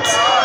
Adams.